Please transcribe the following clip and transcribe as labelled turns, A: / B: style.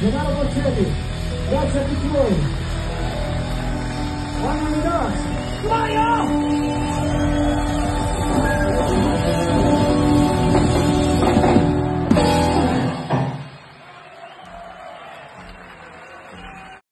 A: Gennaro Marcelli, grazie a tutti voi. Anno di Mario!